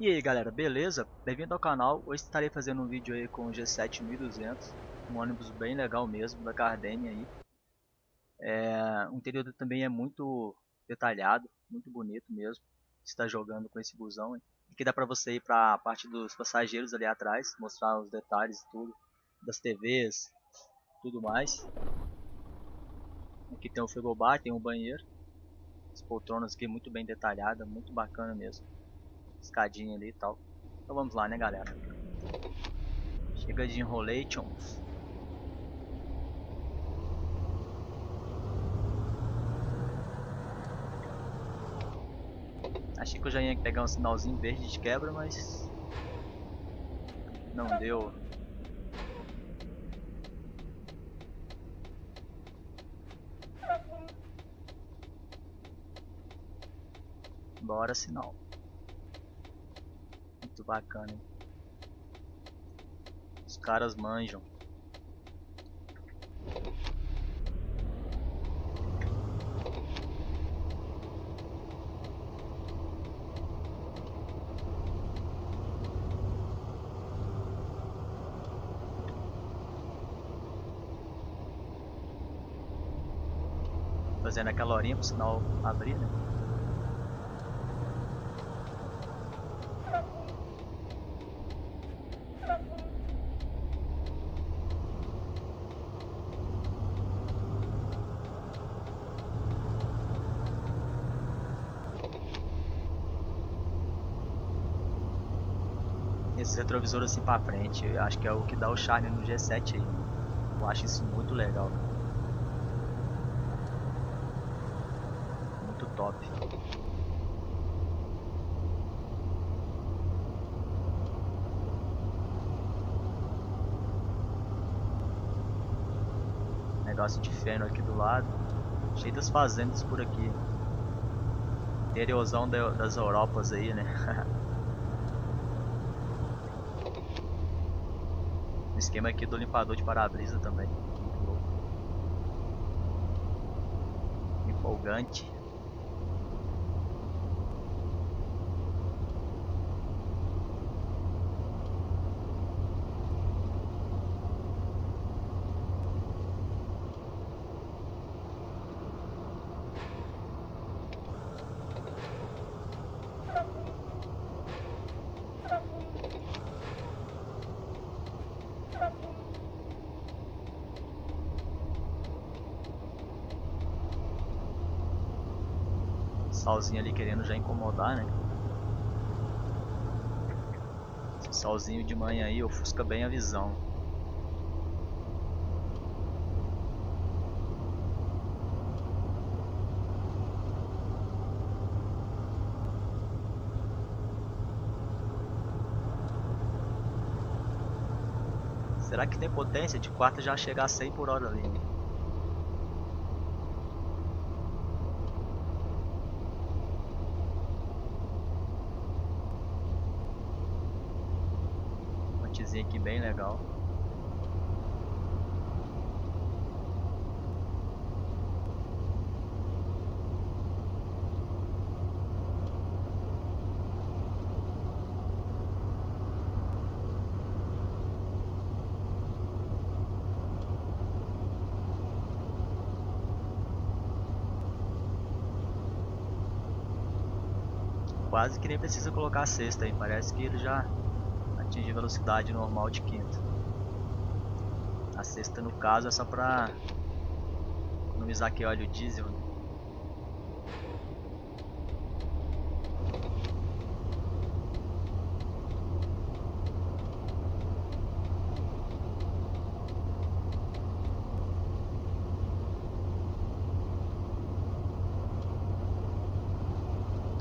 E aí galera, beleza? Bem-vindo ao canal, hoje estarei fazendo um vídeo aí com o G7 1200 Um ônibus bem legal mesmo, da Cardene aí. É, O interior também é muito detalhado, muito bonito mesmo Está jogando com esse busão Aqui dá pra você ir pra parte dos passageiros ali atrás Mostrar os detalhes e tudo Das TVs, tudo mais. Aqui tem o frigobar, tem um banheiro As poltronas aqui muito bem detalhadas, muito bacana mesmo escadinha ali e tal. Então vamos lá, né, galera? Chega de enrolations. Achei que eu já ia pegar um sinalzinho verde de quebra, mas não deu. Bora sinal bacana. Hein? Os caras manjam. Fazendo aquela horinha pro sinal abrir, né? Esse retrovisor assim pra frente. Eu acho que é o que dá o charme no G7 aí. Eu acho isso muito legal. Muito top. Negócio de feno aqui do lado. Cheio das fazendas por aqui. Interiorzão das Europas aí, né? esquema aqui do limpador de para-brisa também. Empolgante. Solzinho ali querendo já incomodar, né? Esse solzinho de manhã aí ofusca bem a visão. Será que tem potência de quarta já chegar a 100 por hora ali? Né? aqui bem legal. Quase que nem precisa colocar a cesta aí, parece que ele já atingir velocidade normal de quinta. A sexta no caso é só para economizar aqui óleo diesel. Né?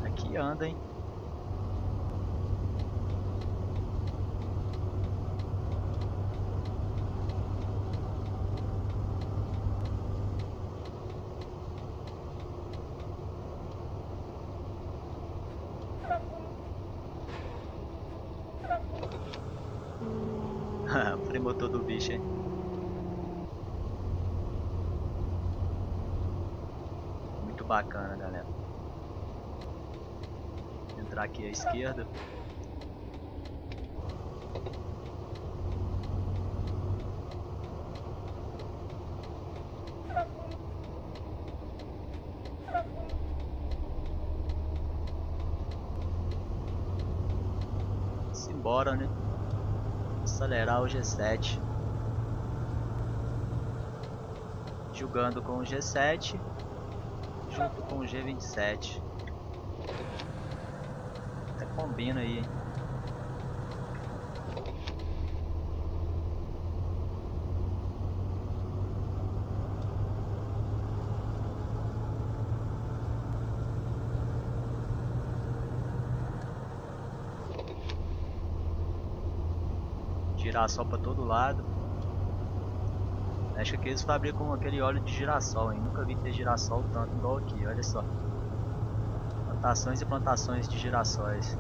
Aqui anda, hein? Muito bacana, galera. Entrar aqui à esquerda. Simbora, né? Acelerar o G7. Jogando com o G7 junto com o G27. Até combina aí, hein? Girassol para todo lado. Acho que eles fabricam aquele óleo de girassol, hein? Nunca vi ter girassol tanto igual aqui, olha só. Plantações e plantações de girassóis.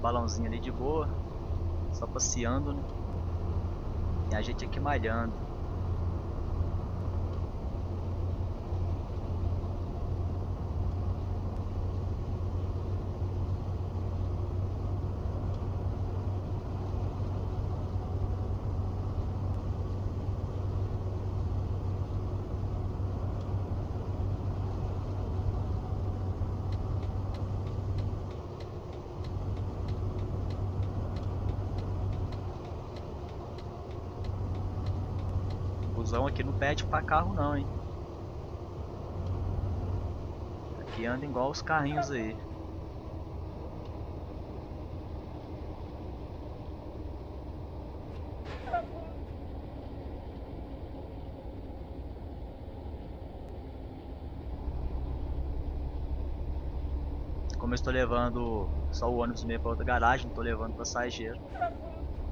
Balãozinho ali de boa, só passeando, né? E a gente aqui malhando. Busão aqui não pede pra carro não, hein. Aqui anda igual os carrinhos aí. Como eu estou levando só o ônibus meio para outra garagem, não estou levando passageiro.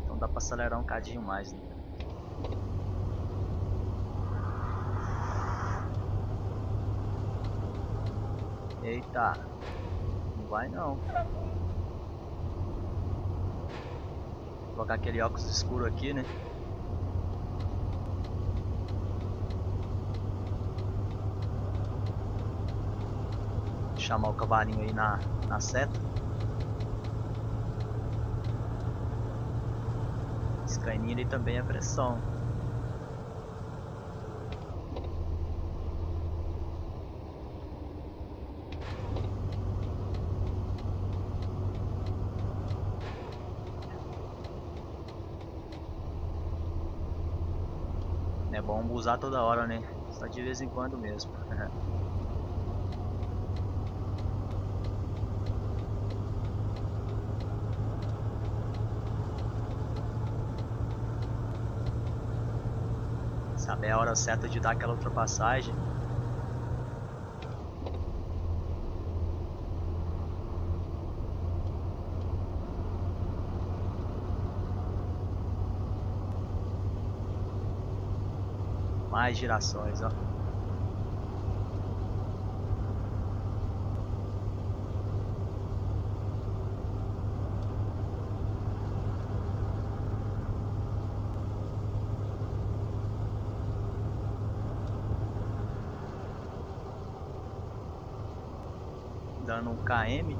Então dá para acelerar um cadinho mais, né? Eita. Não vai não. Vou colocar aquele óculos escuro aqui, né? Chamar o cavalinho aí na, na seta. Esse caninho ali também é pressão. É bom usar toda hora, né? Só de vez em quando mesmo. Saber a hora certa de dar aquela ultrapassagem. Mais girassóis, ó. Dando um KM.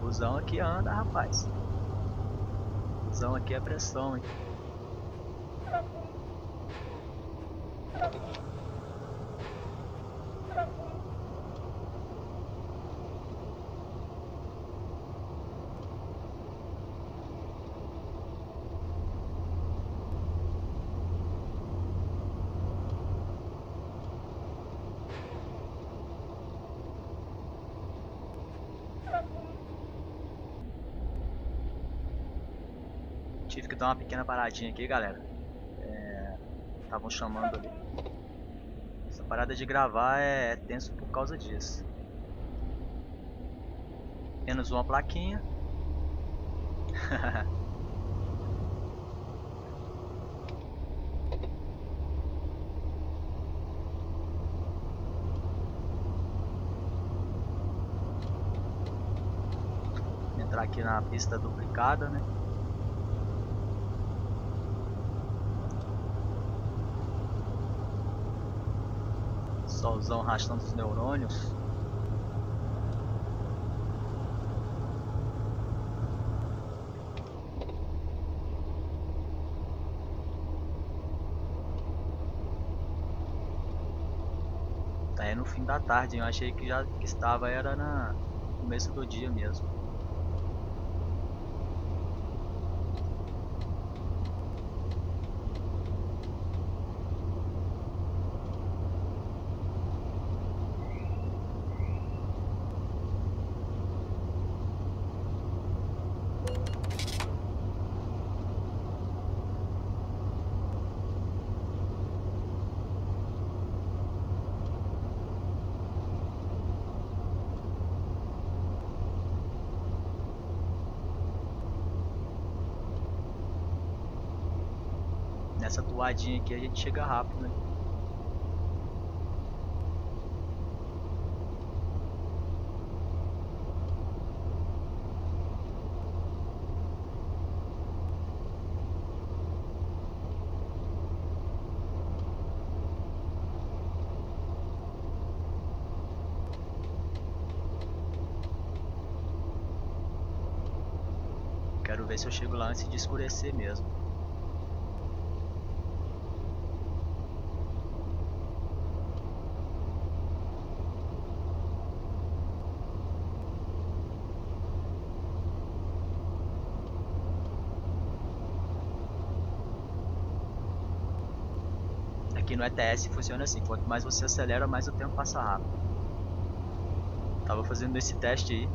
Busão aqui anda, rapaz. Busão aqui é pressão, hein. Tive que dar uma pequena paradinha aqui, galera. Estavam chamando ali. Essa parada de gravar é, é tenso por causa disso. Menos uma plaquinha. Entrar aqui na pista duplicada, né? solzão rastando os neurônios. Tá aí no fim da tarde, eu achei que já estava, era no começo do dia mesmo. Nessa toadinha aqui a gente chega rápido, né? Quero ver se eu chego lá antes de escurecer mesmo. Aqui no ETS funciona assim, quanto mais você acelera, mais o tempo passa rápido. Tava fazendo esse teste aí.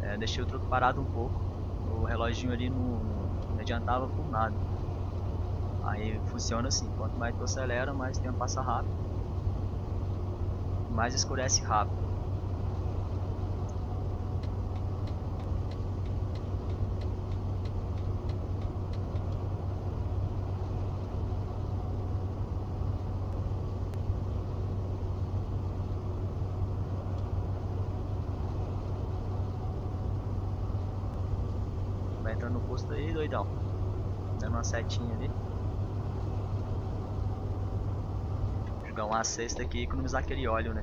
É, deixei o truque parado um pouco. O reloginho ali não, não adiantava por nada. Aí funciona assim, quanto mais tu acelera, mais o tempo passa rápido. Mais escurece rápido. Entrando no posto aí, doidão. Dando uma setinha ali. Jogar uma cesta aqui e economizar aquele óleo, né?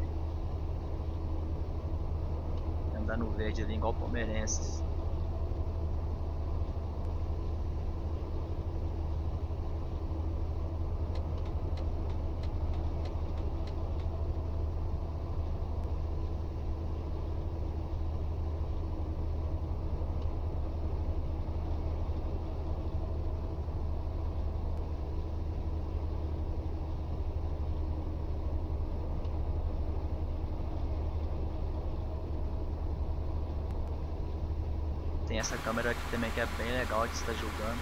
Andar no verde ali igual palmeirenses. Tem essa câmera aqui também que é bem legal de estar jogando.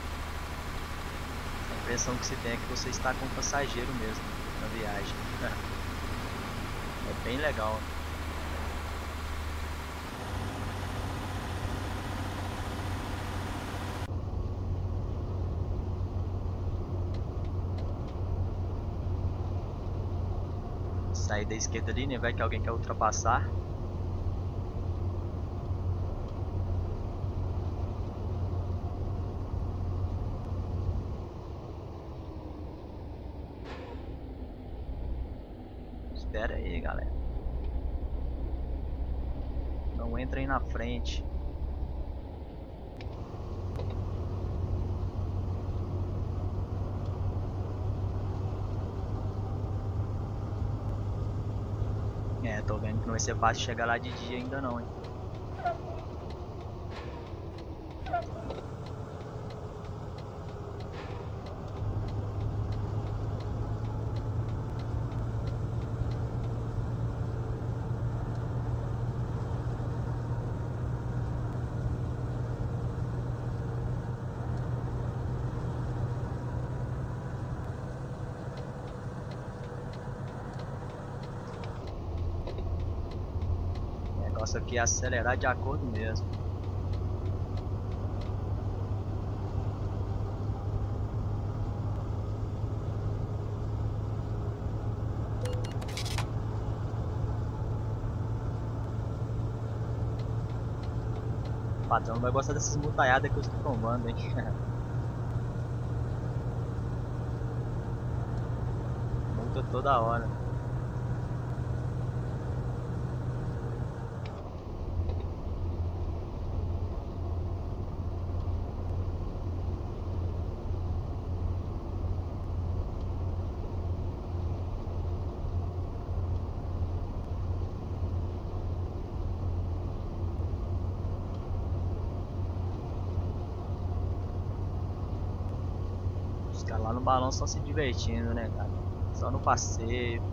A impressão que se tem é que você está com um passageiro mesmo na viagem. é bem legal. Sair da esquerda ali, né? Vai que alguém quer ultrapassar. Espera aí, galera. Não entrem na frente. É, tô vendo que não vai ser fácil chegar lá de dia ainda não, hein. Negócio aqui é acelerar de acordo mesmo. O patrão vai gostar dessas mutalhadas que eu estou tomando, hein? Multa toda hora. Ficar lá no balão só se divertindo, né, cara? Só no passeio.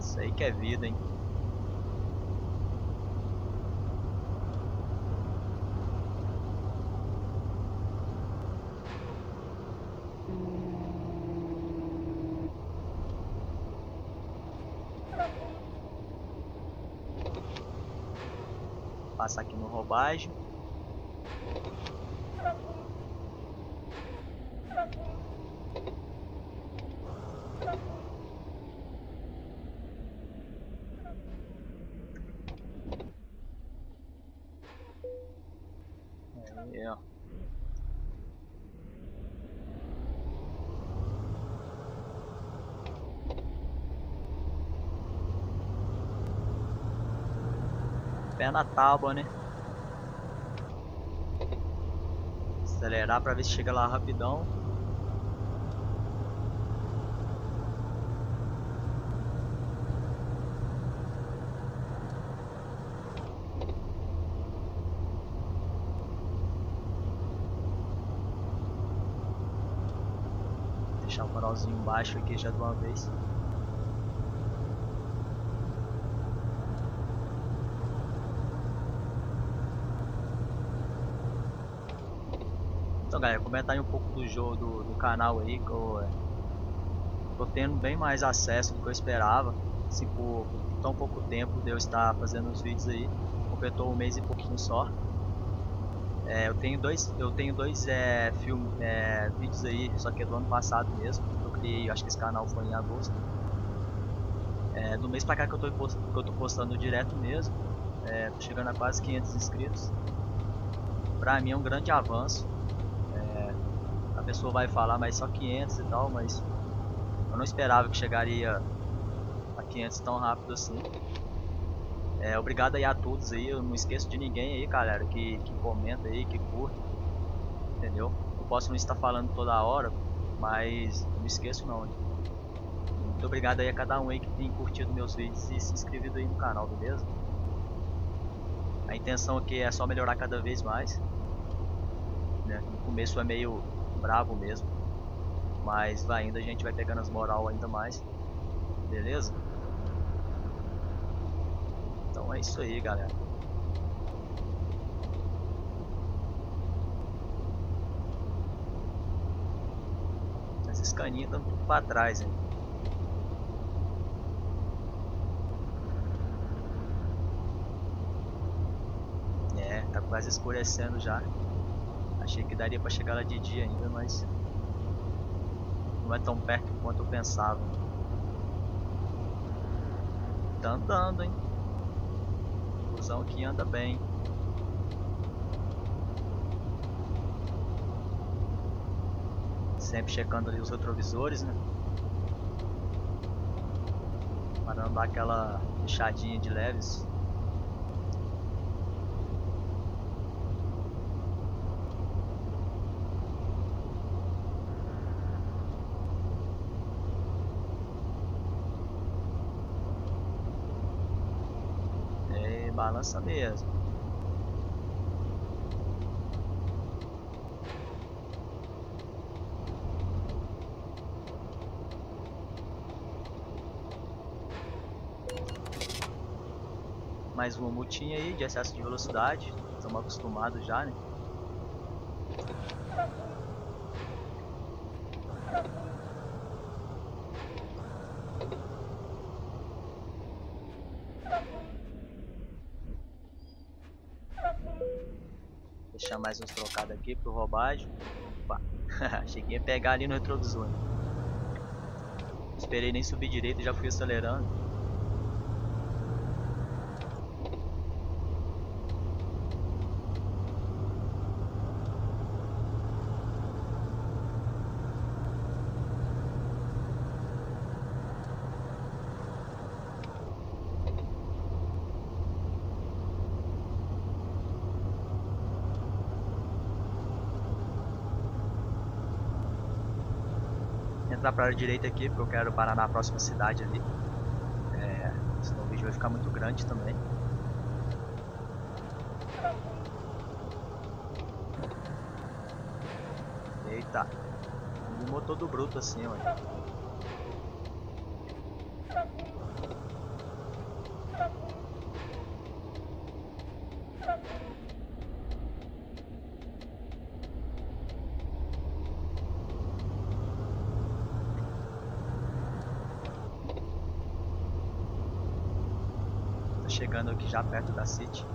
Isso aí que é vida, hein? Passar aqui no roubagem. Ó. Pé na tábua, né? Acelerar pra ver se chega lá rapidão. Deixar o farolzinho baixo aqui já de uma vez. Então galera, comentar aí um pouco do jogo do, do canal aí, que eu é, tô tendo bem mais acesso do que eu esperava. Assim, por tão pouco tempo de eu estar fazendo os vídeos aí. Completou um mês e pouquinho só. É, eu tenho dois, eu tenho dois é, filme, é, vídeos aí, só que é do ano passado mesmo. Eu criei, acho que esse canal foi em agosto. É, do mês pra cá que eu tô, que eu tô postando direto mesmo. É, tô chegando a quase 500 inscritos. Pra mim é um grande avanço a pessoa vai falar, mas só 500 e tal, mas eu não esperava que chegaria a 500 tão rápido assim. É, obrigado aí a todos aí, eu não esqueço de ninguém aí, galera, que, que comenta aí, que curte, entendeu? Eu posso não estar falando toda hora, mas não esqueço não. Muito obrigado aí a cada um aí que tem curtido meus vídeos e se inscrito aí no canal, beleza? A intenção aqui é só melhorar cada vez mais. Né? No começo é meio brabo mesmo. Mas vai indo, a gente vai pegando as moral ainda mais. Beleza? Então é isso aí, galera. Esses caninhos estão tudo pra trás, hein? É, tá quase escurecendo já. Achei que daria pra chegar lá de dia ainda, mas não é tão perto quanto eu pensava. Tá andando, hein? Fusão que anda bem. Sempre checando ali os retrovisores, né? Para não dar aquela fechadinha de leves. Balança mesmo. Mais uma multinha aí de excesso de velocidade. Estamos acostumados já, né? Deixar mais uns trocados aqui pro roubagem. Opa. Cheguei a pegar ali no retrovisor. Esperei nem subir direito já fui acelerando. entrar para a direita aqui, porque eu quero parar na próxima cidade ali. É, senão o vídeo vai ficar muito grande também. Eita. O motor do bruto assim, ué. chegando aqui já perto da City.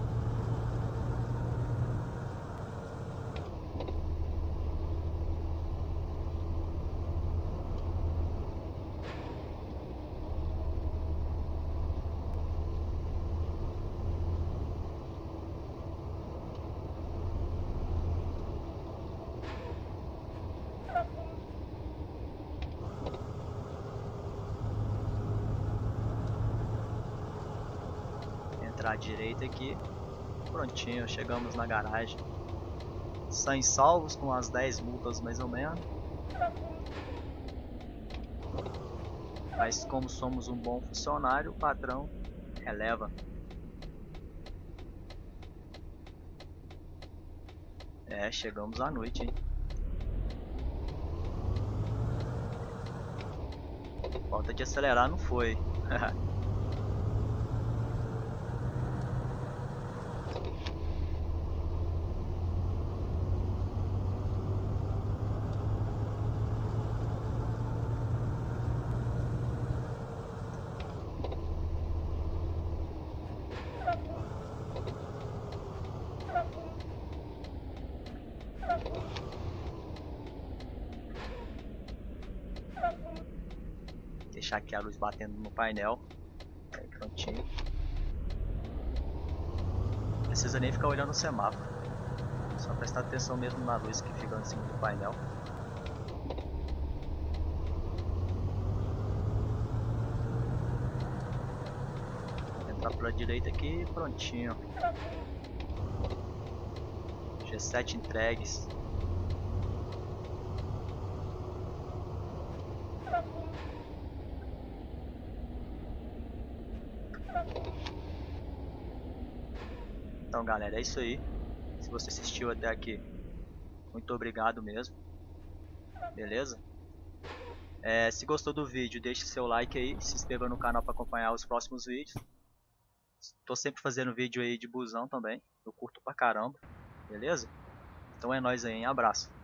entrar direita aqui. Prontinho, chegamos na garagem. Sem salvos, com as 10 multas mais ou menos. Mas como somos um bom funcionário, o patrão releva. É, chegamos à noite, hein? Falta de acelerar não foi. Deixar aqui a luz batendo no painel. Aí, prontinho. Não precisa nem ficar olhando o semáforo. Só prestar atenção mesmo na luz que fica em cima do painel. Entrar pela direita aqui prontinho. G7 entregues. Então galera, é isso aí. Se você assistiu até aqui, muito obrigado mesmo. Beleza? É, se gostou do vídeo, deixe seu like aí, se inscreva no canal para acompanhar os próximos vídeos. Tô sempre fazendo vídeo aí de busão também, eu curto pra caramba, beleza? Então é nóis aí, um abraço.